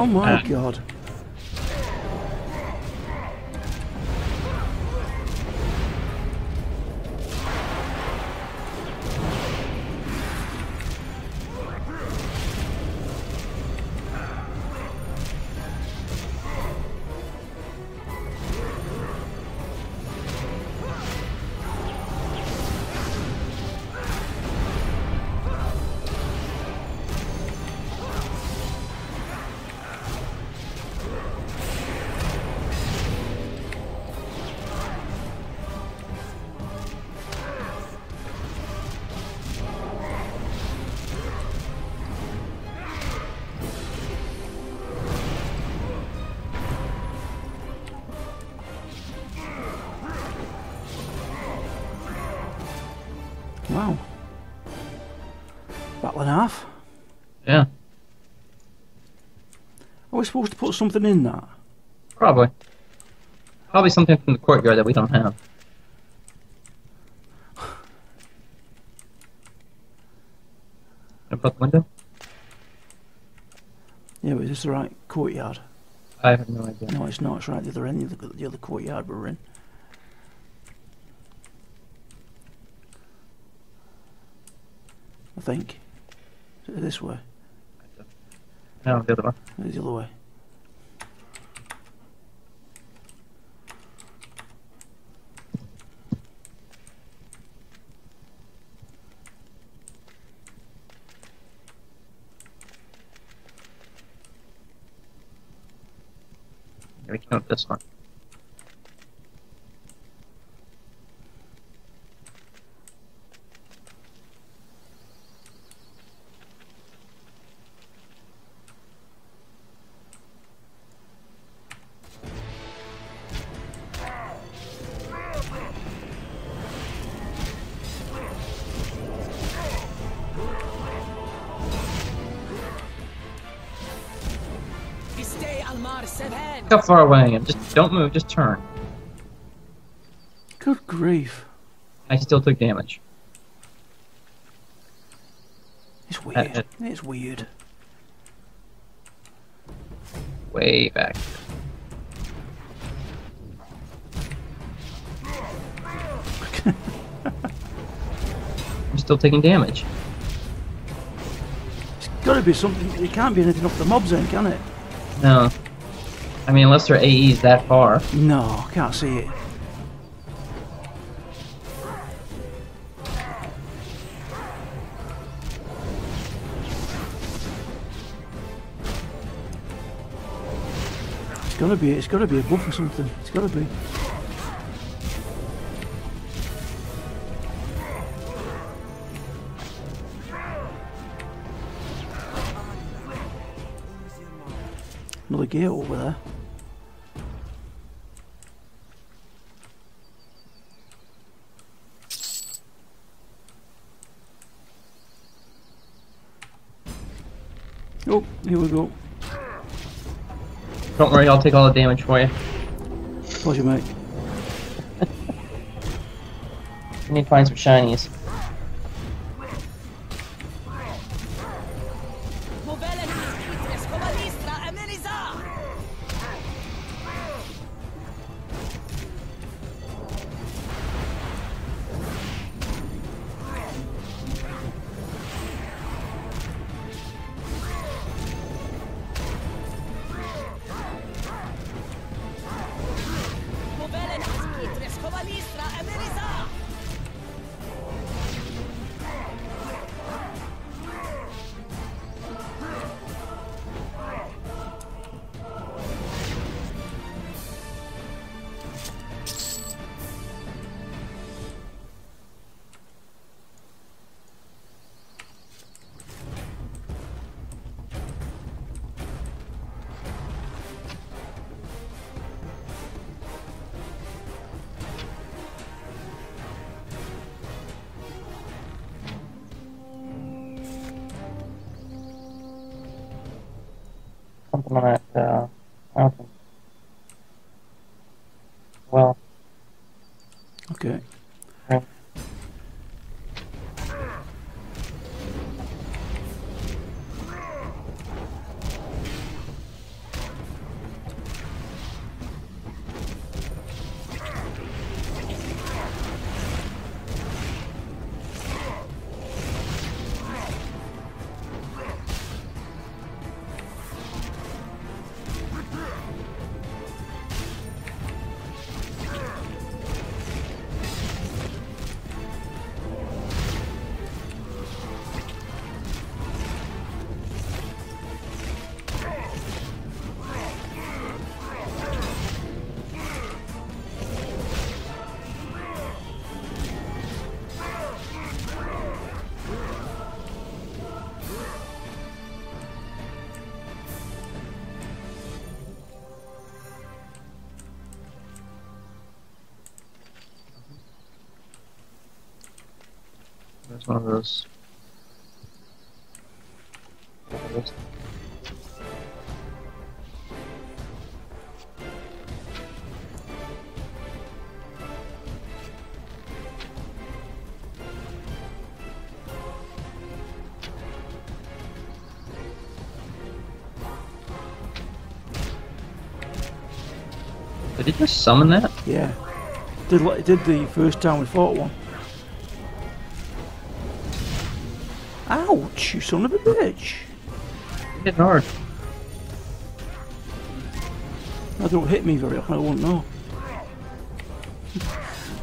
Oh, my uh, god. We supposed to put something in that? probably. Probably something from the courtyard that we don't have. Above the window? Yeah, but is this the right courtyard? I have no idea. No, it's not. It's right the other end of the, the other courtyard we're in. I think. Is it this way? No, the other one. The other way. We can have this one. Look how far away I am. Just don't move, just turn. Good grief. I still took damage. It's weird. uh, it's weird. Way back. I'm still taking damage. It's got to be something. It can't be anything up the mobs end, can it? No. I mean, unless their AE's that far. No, can't see it. It's gotta be. It's gotta be a buff or something. It's gotta be. Another gate over there. Oh, here we go. Don't worry, I'll take all the damage for you. Pleasure, mate. I need to find some shinies. Something on that uh, mountain. One of those. holes. Did he just summon that? Yeah. Did did the first time we fought one. Ouch, you son of a bitch. Hit hard. They don't hit me very often, I won't know.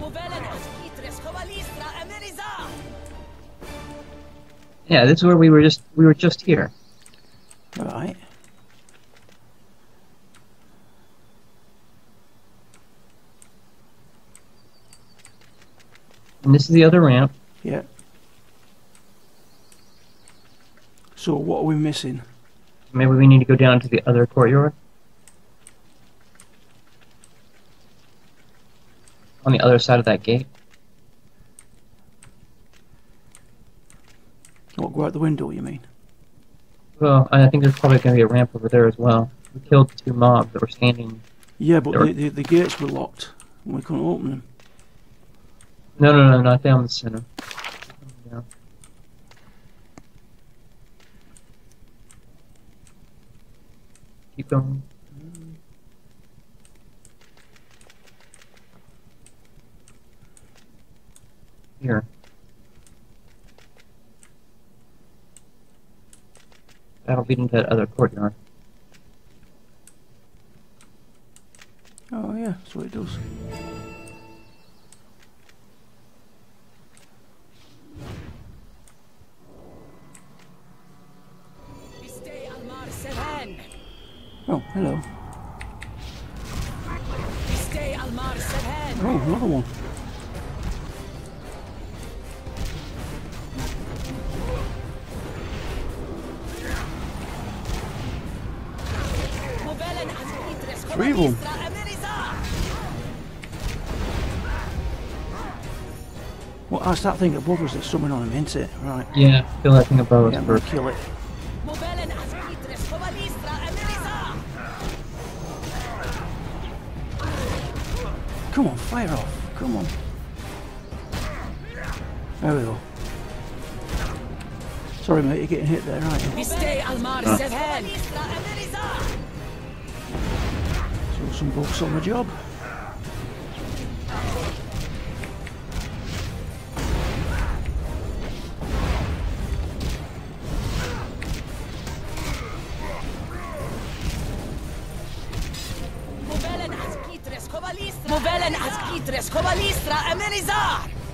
Movelen askitres kovalistra emeriza. Yeah, this is where we were just we were just here. Right. And this is the other ramp. Yeah. So what are we missing? Maybe we need to go down to the other courtyard. On the other side of that gate. What, go out the window, you mean? Well, I think there's probably going to be a ramp over there as well. We killed two mobs that were standing. Yeah, but the, the, the gates were locked. and We couldn't open them. No, no, no, not down the center. Yeah. Keep going. Here. That'll lead into that other courtyard. Oh yeah, that's what it does. Askitres Three of 'em. kovalistra emeriza. What, that's that thing above us that's summon on him, isn't it? Right. Yeah, kill that thing above Yeah, us I'm gonna first. kill it. Movelen askitres kovalistra emeriza. Come on, fire off. Come on. There we go. Sorry, mate, you're getting hit there, aren't you? Some books on the job. Movelen. Movelen askitres kovalistra emerizar.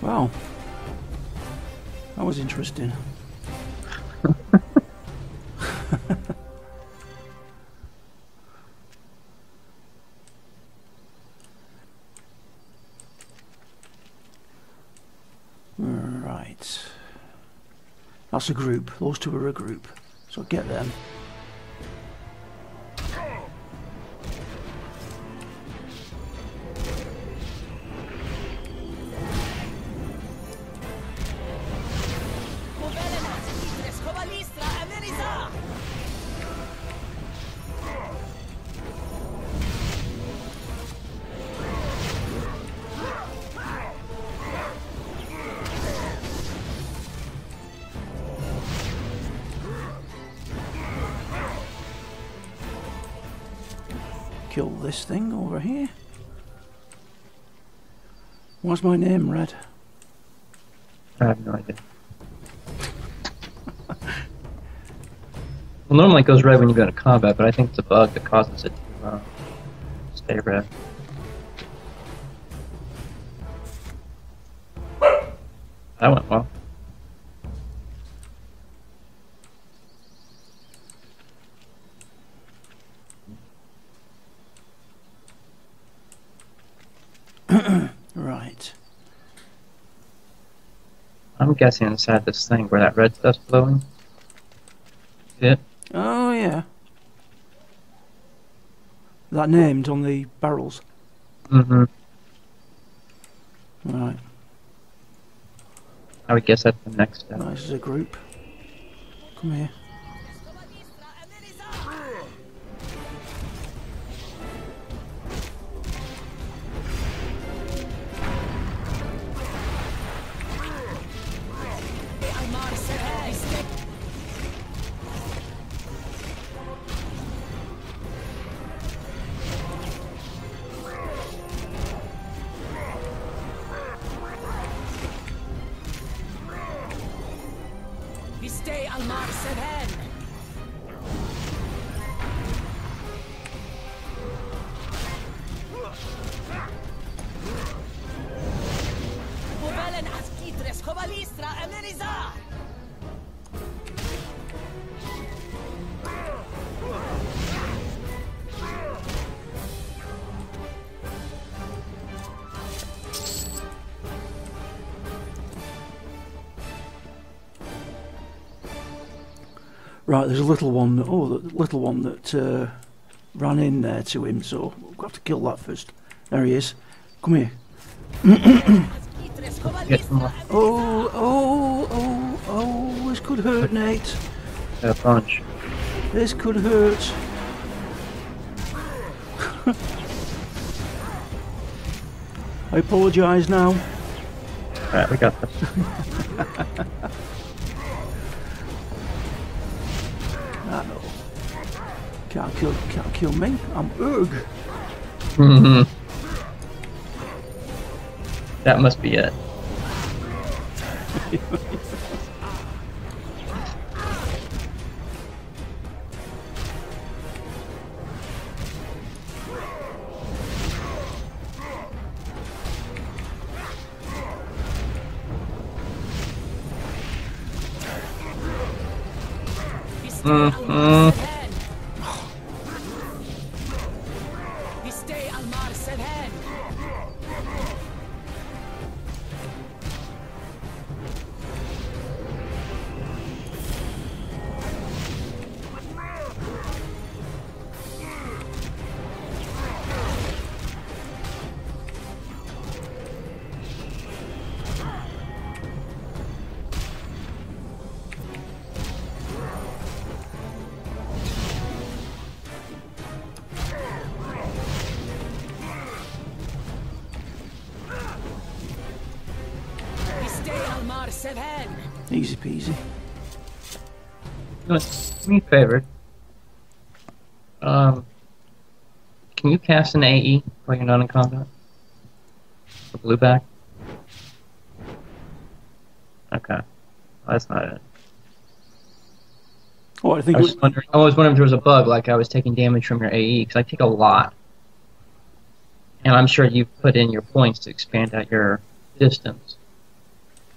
Wow. That was interesting. right. That's a group. Those two are a group. So get them. Kill this thing over here. What's my name, Red? I have no idea. Well, normally it goes red when you go into combat, but I think it's a bug that causes it to uh, stay red. That went well. Right. I'm guessing inside this thing where that red stuff's blowing. It? Oh, yeah. That named on the barrels. Mm-hmm. Right. I would guess that's the next step. This is a group. Come here. Stay Almar Serhen! Movelen Askitres Kovalistra Amenizar! Right, there's a little one. That, oh, the little one that uh, ran in there to him. So we'll have to kill that first. There he is. Come here. Get some Oh, oh, oh, oh! This could hurt, Nate. A bunch. This could hurt. I apologise now. Alright, we got this. Can't kill, can't kill me. I'm Urg. Mhm. that must be it. Vi stay do me a favor. Um, can you cast an AE while you're not in combat? For blue back? Okay. Well, that's not it. Oh, I think I it was wondering. I was wondering if there was a bug, like I was taking damage from your AE, because I take a lot, and I'm sure you put in your points to expand out your distance.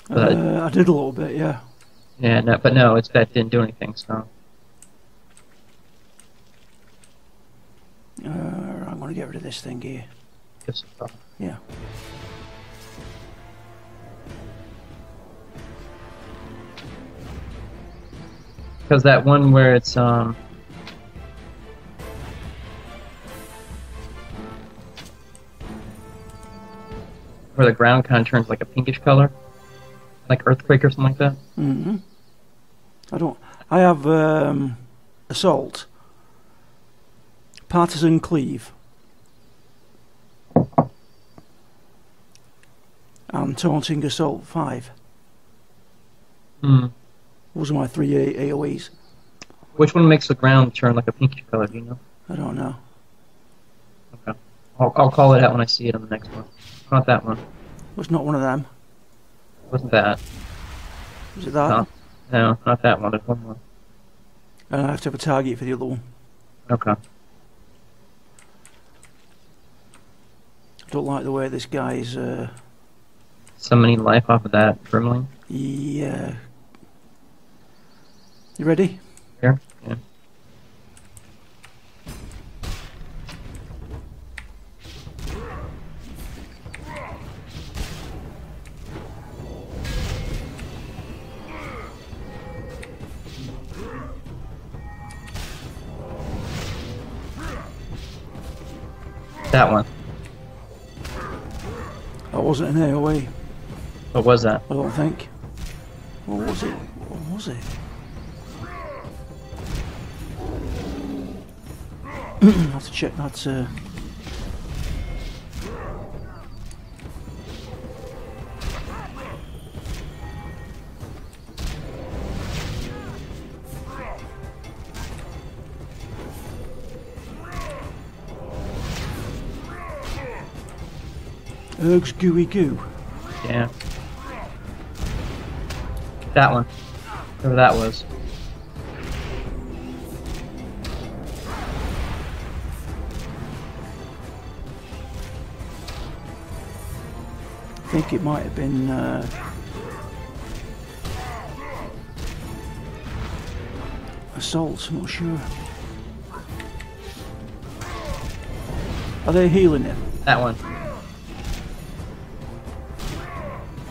But uh, I did a little bit, yeah. Yeah, no, but no, it's that didn't do anything. So Uh, I'm going to get rid of this thing here. uh, Yeah. because that one where it's um. Where the ground kind of turns like a pinkish color, like earthquake or something like that. hmm I don't. I have um, assault, partisan cleave, and taunting assault five. Hmm. Those are my three A- AOE's. Which one makes the ground turn like a pinkish color? Do you know? I don't know. Okay. I'll, I'll call it out when I see it on the next one. Not that one. It's not one of them. wasn't that. Is it that? No. No, not that one. There's one more. And I have to have a target for the other one. Okay. I don't like the way this guy's. is. Uh, Summoning life off of that Grimling. yeah. You ready? That one. That wasn't an AOE, What was that? I don't think. What was it? What was it? I have to check that. Uh, Erg's Gooey Goo. Yeah. That one. Whatever that was. I think it might have been. Uh, assaults, I'm not sure. Are they healing it? That one.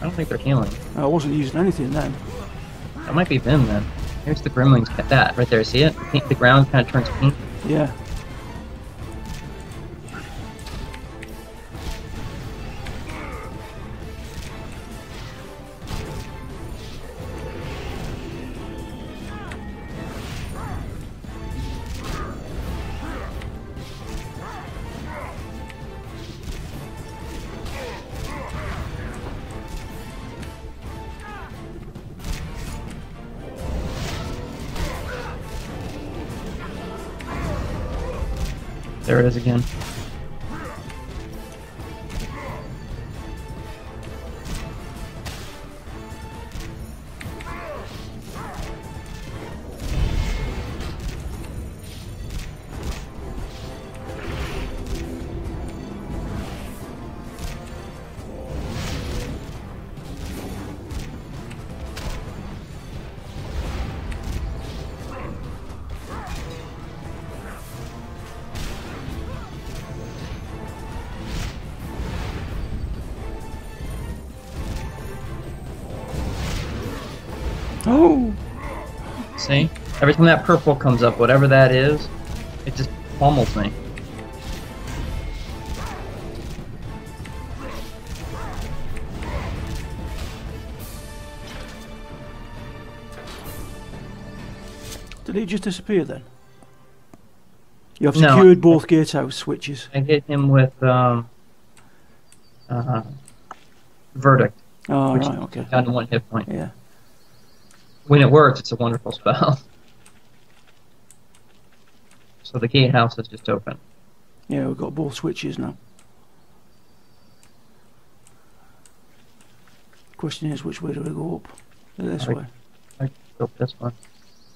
I don't think they're healing. I wasn't using anything then. That might be them then. Here's the Gremlins. That right there. See it? The, the ground kind of turns pink. Yeah. It is again. Every time that purple comes up, whatever that is, it just pummels me. Did he just disappear then? You have No. secured both gatehouse switches. I hit him with um, uh, verdict, Oh, Which- right, okay. down to one hit point. Yeah. When it works, it's a wonderful spell. So the gatehouse is just open. Yeah, we've got both switches now. Question is, which way do we go up? This Right. way. I go this. Or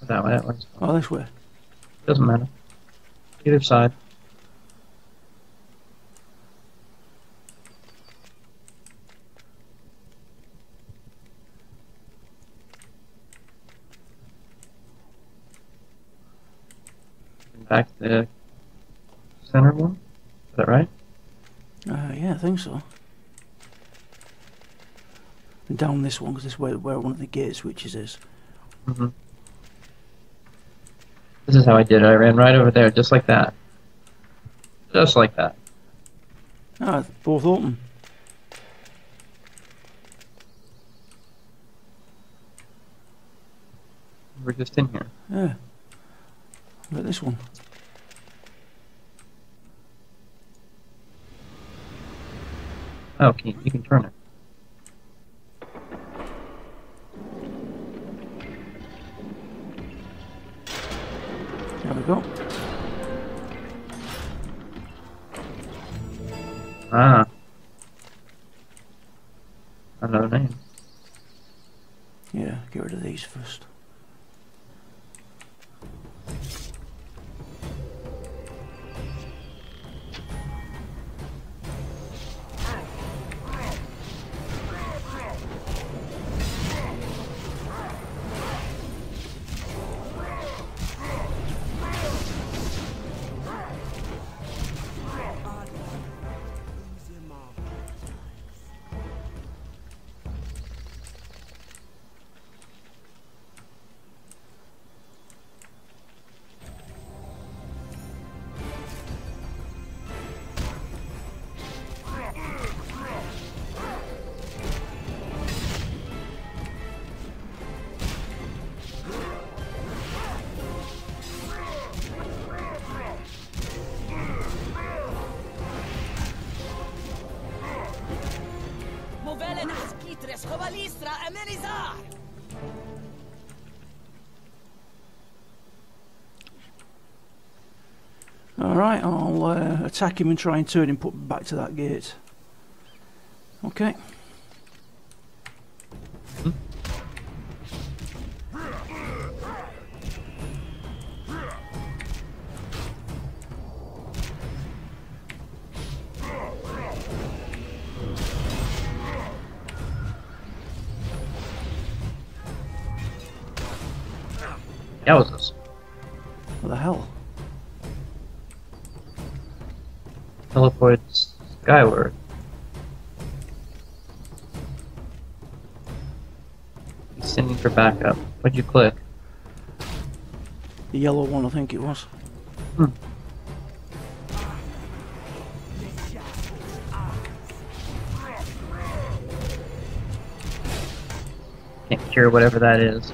that way, that way. Oh, this way. Doesn't matter. Either side. Back the center one. Is that right? Uh, yeah, I think so. And down this one, because this is where, where one of the gate switches is. Mm-hmm. This is how I did it. I ran right over there, just like that. Just like that. Ah, both open. We're just in here. Yeah. Look at this one. Oh, you, you can turn it. Alright, I'll uh, attack him and try and turn him put back to that gate. Okay. He's sending for backup. What'd you click? The yellow one, I think it was. Hmm. Can't cure whatever that is.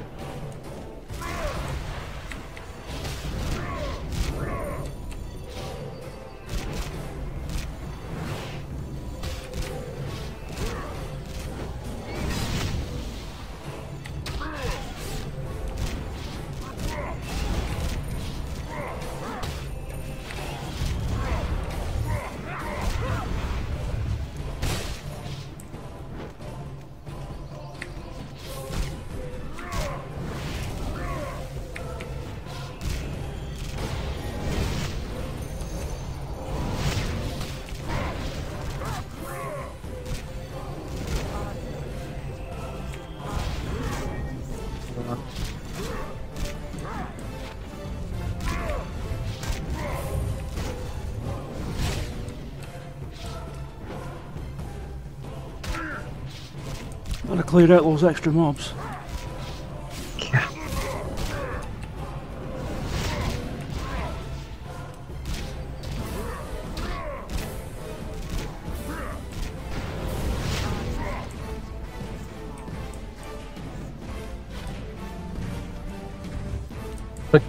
Gotta clear out those extra mobs.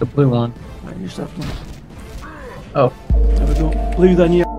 The blue one. Right, you have to. Oh, There we go. Blue then, yeah.